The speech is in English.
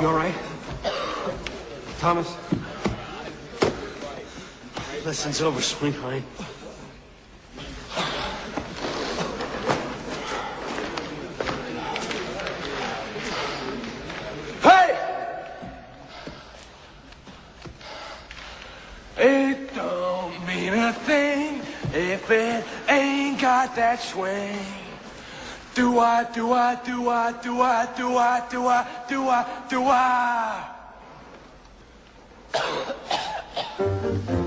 You all right? Thomas? Lesson's over, sweetheart. Hey! It don't mean a thing if it ain't got that swing. Do I, do I, do I, do I, do I, do I, do I, do I?